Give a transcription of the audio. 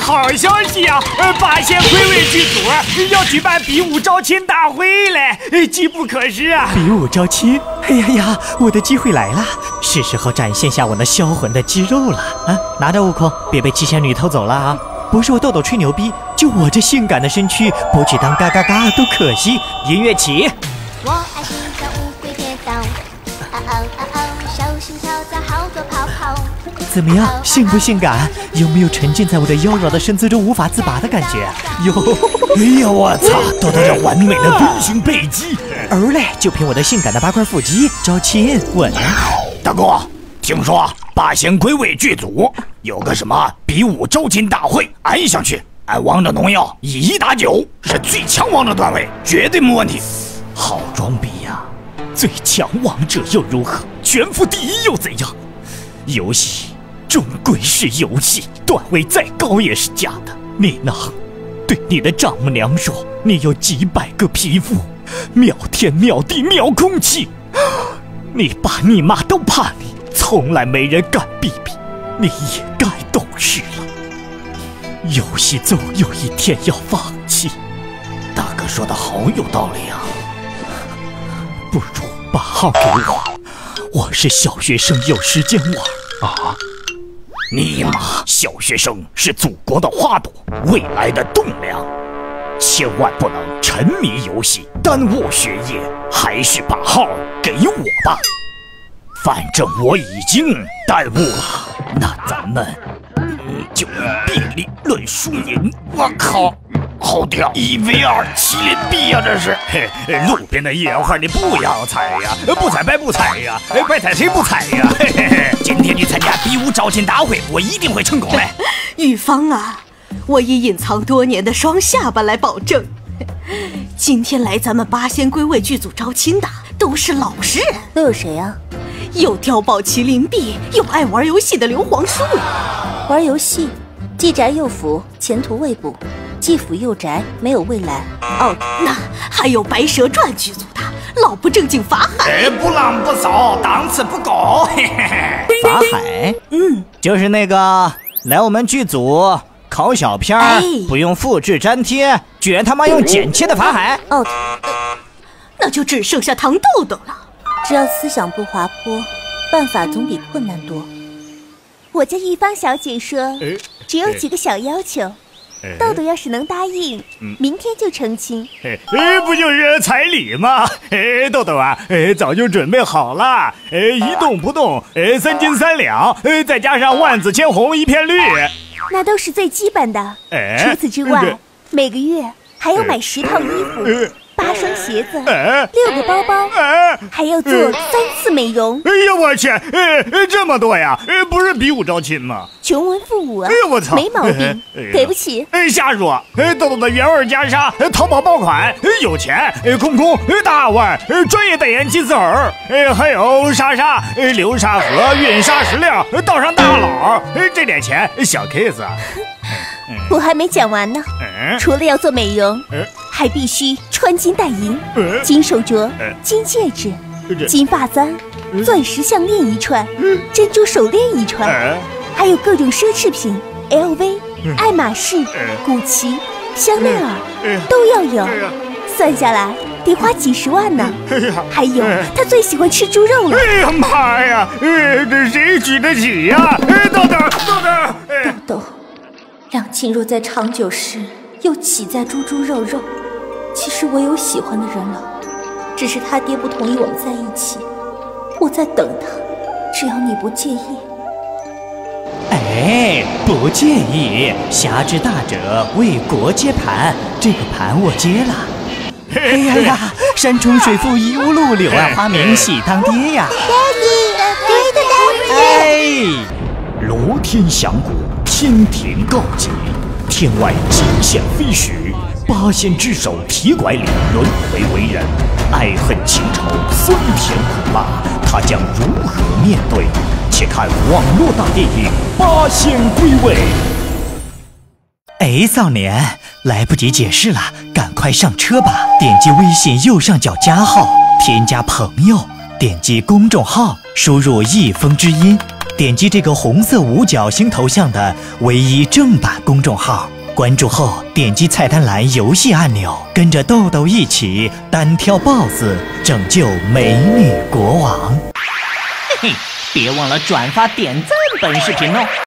好消息啊！八仙归位剧组要举办比武招亲大会嘞，机不可失啊！比武招亲，哎呀呀，我的机会来了，是时候展现下我那销魂的肌肉了啊！拿着悟空，别被七仙女偷走了啊！不是我豆豆吹牛逼，就我这性感的身躯，不去当嘎嘎嘎都可惜。音乐起。怎么样，性不性感？有没有沉浸在我的妖娆的身姿中无法自拔的感觉？有。哎呀，我操，豆豆这完美的弓形背肌，儿嘞就凭我的性感的八块腹肌招亲稳。大哥，听说八仙归位剧组有个什么比武招亲大会，俺也想去。俺王者农药以一打九，是最强王者段位，绝对没问题。好装逼呀！最强王者又如何？全服第一又怎样？游戏终归是游戏，段位再高也是假的。你呢？对你的丈母娘说，你有几百个皮肤，秒天秒地秒空气。你爸你妈都怕你，从来没人敢逼逼。你也该懂事了。游戏总有一天要放弃。大哥说的好有道理啊！不如把号给我，我是小学生，有时间玩啊！你妈，小学生是祖国的花朵，未来的栋梁，千万不能沉迷游戏，耽误学业。还是把号给我吧，反正我已经耽误了。那咱们就比例论输赢。我靠！好屌！一 v 二，麒麟臂呀，这是！嘿，路边的野花你不要采呀，不采白不采呀，白采谁不采呀？嘿嘿嘿，今天去招亲大会，我一定会成功的。玉芳啊，我以隐藏多年的双下巴来保证，今天来咱们八仙归位剧组招亲的都是老实人。都有谁啊？有碉堡麒麟臂，有爱玩游戏的刘皇叔。玩游戏，既宅又腐，前途未卜。既腐又宅，没有未来。哦，那还有《白蛇传》剧组的老不正经法海，不浪不骚，档次不高。法海，嗯，就是那个来我们剧组考小片儿不用复制粘贴，居然他妈用剪切的法海。哦，那就只剩下糖豆豆了。只要思想不滑坡，办法总比困难多。我家一方小姐说，只有几个小要求。豆豆要是能答应，明天就成亲。哎，不就是彩礼吗？哎，豆豆啊，哎，早就准备好了。哎，一动不动，哎，三斤三两，哎，再加上万紫千红一片绿，那都是最基本的。除此之外，每个月还要买十套衣服。八双鞋子，六个包包，还要做三次美容。哎呀，我去，哎，这么多呀！哎，不是比武招亲吗？穷文富武啊！哎呀，我操，没毛病。对不起，哎，瞎说。哎，豆豆的原味袈裟，淘宝爆款，有钱。哎，空空，大腕，专业代言金丝猴。哎，还有莎莎，流沙河运沙石料，道上大佬。哎，这点钱小 case。我还没讲完呢，除了要做美容。还必须穿金戴银，金手镯、金戒指、金发簪、钻石项链一串，珍珠手链一串，还有各种奢侈品，LV、爱马仕、古奇、香奈儿都要有，算下来得花几十万呢。还有他最喜欢吃猪肉了。哎呀妈呀！这谁举得起呀？豆豆，豆豆，豆豆，两情若在长久时，又岂在猪猪肉肉？其实我有喜欢的人了，只是他爹不同意我们在一起。我在等他，只要你不介意。哎，不介意。侠之大者，为国接盘，这个盘我接了。哎呀呀，山重水复疑无路，柳 暗花明喜当爹呀。爹爹，哎，罗天响鼓，天庭告急，天外惊现飞许。八仙之首铁拐李轮回为人，爱恨情仇酸甜苦辣，他将如何面对？且看网络大电影《八仙归位》。哎，少年，来不及解释了，赶快上车吧！点击微信右上角加号，添加朋友，点击公众号，输入“一风之音”。点击这个红色五角星头像的唯一正版公众号，关注后点击菜单栏游戏按钮，跟着豆豆一起单挑 BOSS，拯救美女国王。嘿嘿，别忘了转发点赞本视频哦！